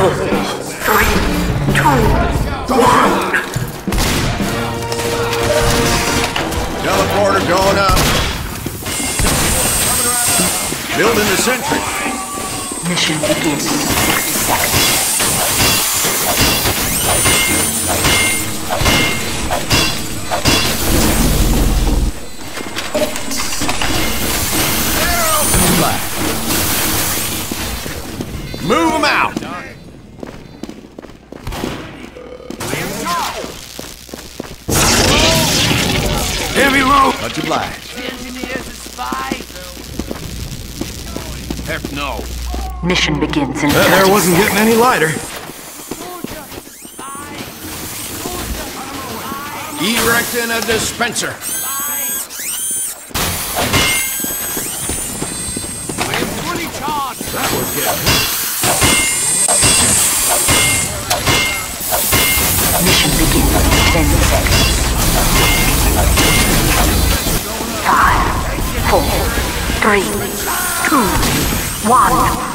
four, three, two, one. Teleporter going up. Building the sentry. Mission begins in 60 seconds. Move them out. Mission begins in That 30 air wasn't getting any lighter. Erecting a dispenser. That was good. Mission begins in 10 seconds. Five, four, three, two, one.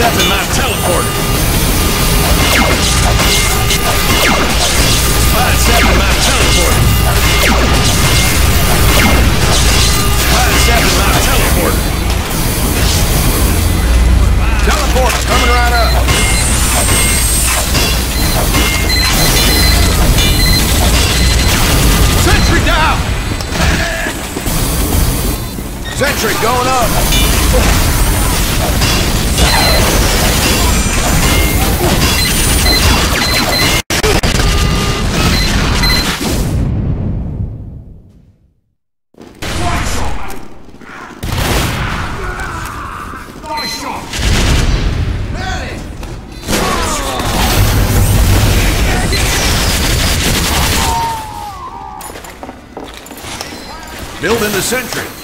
Spotted Seth in my teleporter. Spotted Seth in my teleporter. Spotted Seth in my teleporter. Teleporter coming right up. Sentry down! Sentry going up. Building the sentry.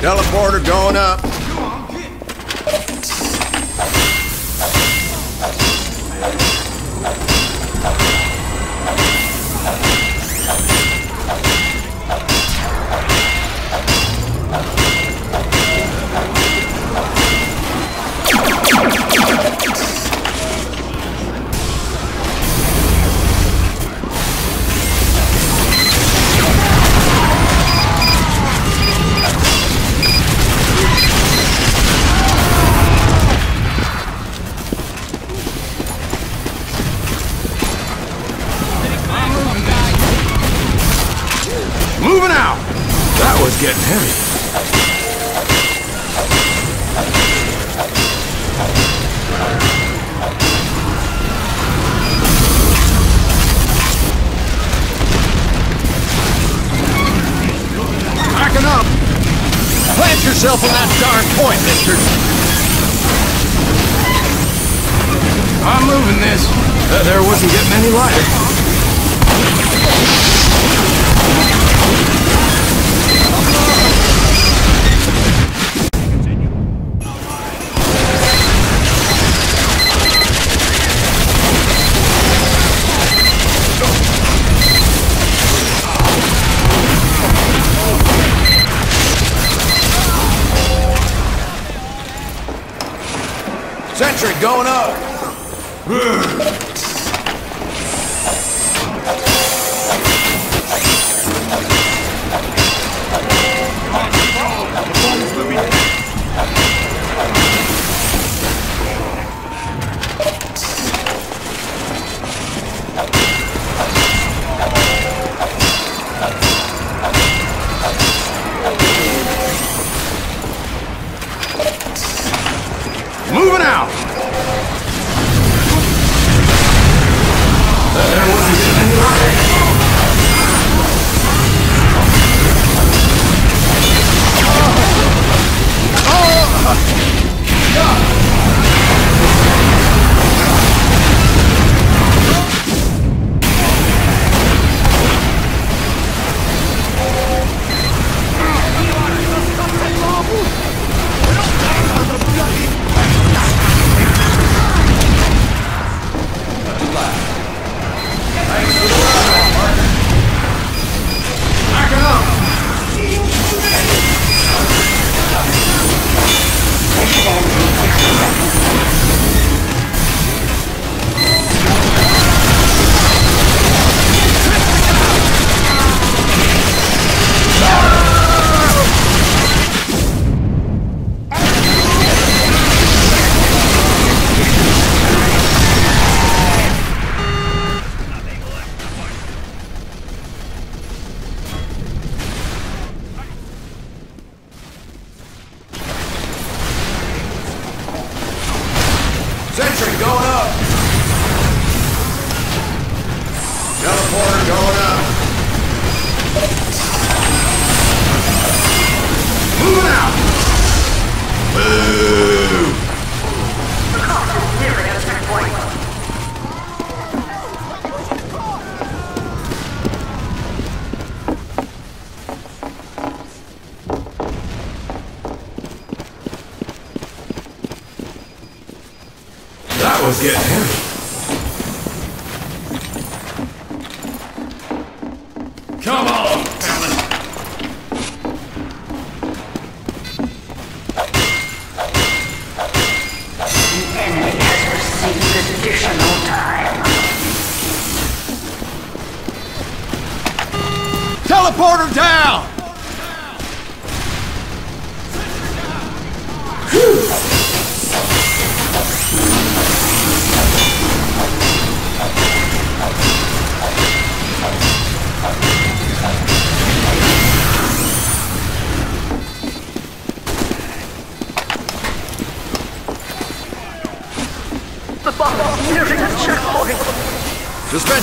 Teleporter going up. getting heavy. Plant yourself on that darn point, mister. I'm moving this. Uh, there wasn't getting any lighter. Going up.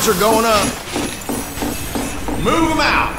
Dispenser going up. Move them out.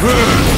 Terminus.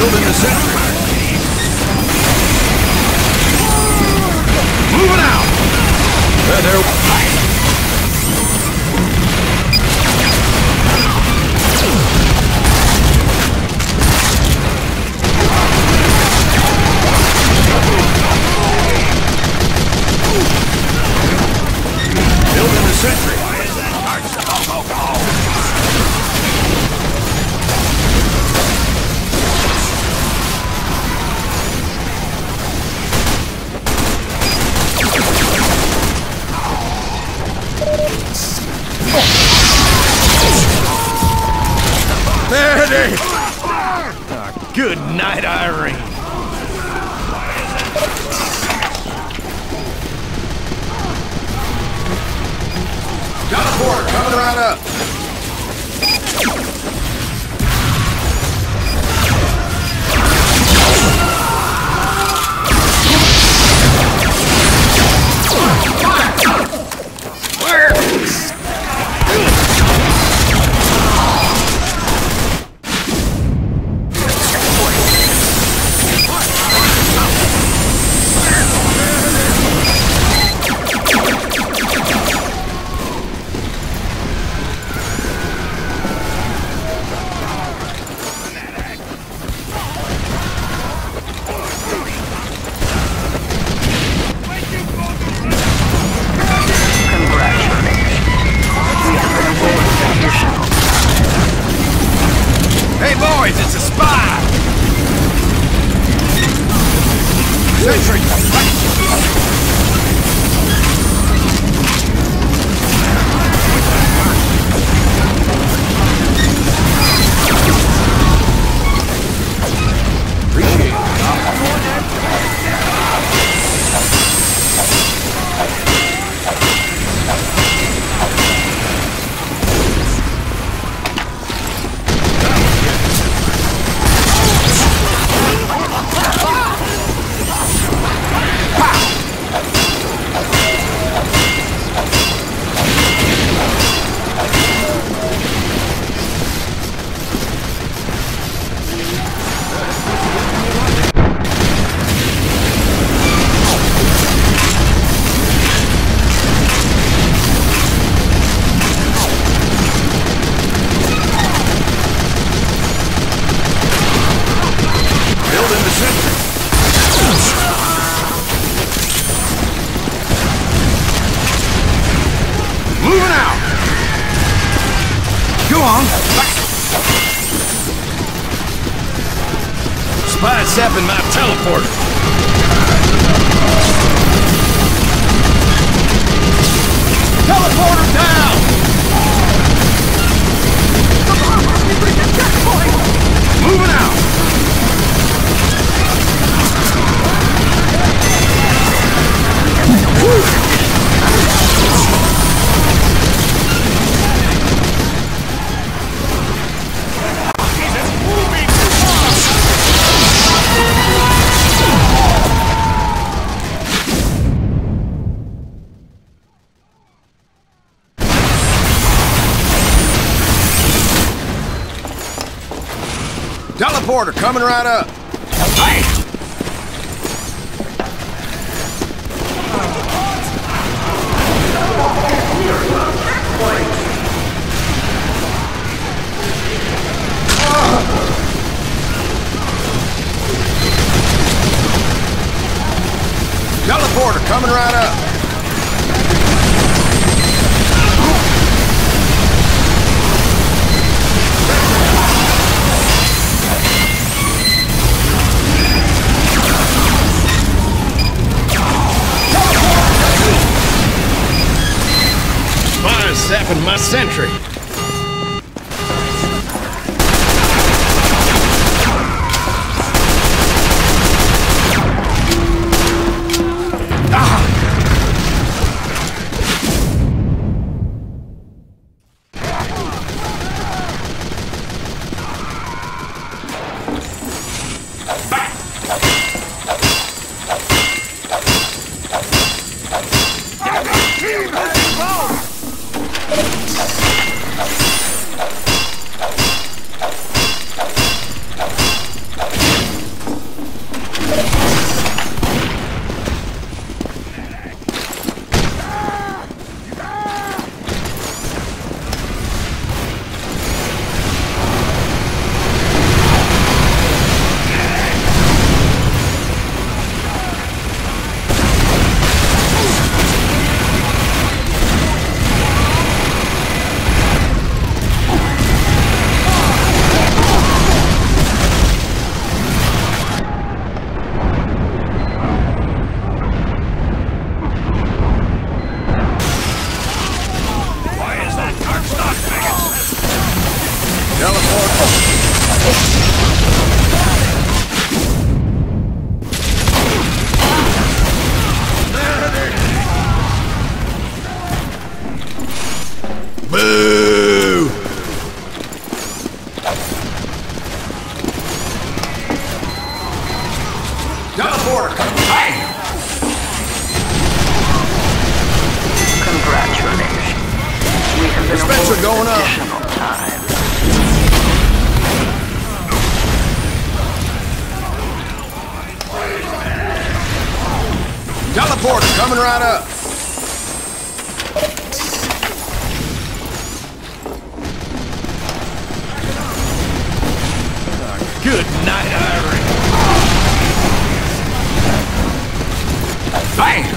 Building the sentry. Moving out. There, there. There it is. Ah, good night, Irene. Got a port coming right up. Hey Go on. Spy sapping my teleporter. Teleporter down. Moving out. Teleporter coming right up. Hey! Teleporter coming right up. Spy sapping my sentry. Bam!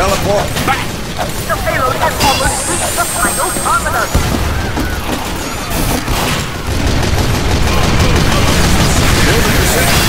Teleport back! The payload has almost reached the final terminus! Building